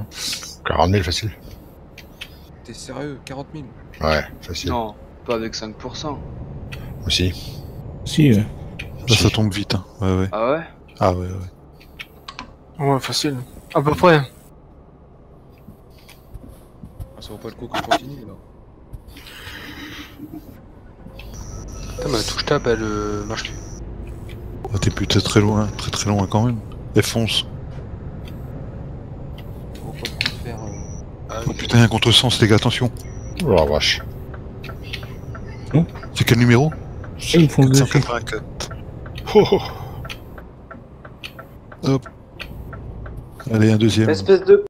Hein. 40 000 facile. T'es sérieux 40 000 Ouais, facile. Non, pas avec 5%. Aussi. Si, ouais. Là, ça tombe vite. Hein. Ouais, ouais. Ah ouais? Ah, ouais, ouais. Ouais, facile. À peu près. Ah, Ça vaut pas le coup qu'on continue là. Putain, ma touche tab, elle euh, marche plus. Ah, T'es putain très loin, très très loin quand même. Et fonce. Vaut pas faire. euh, Ah, Oh putain, il y a un contresens, les gars, attention. Oh la vache. C'est quel numéro deux 484. Oh, oh. Allez, un deuxième. Espèce de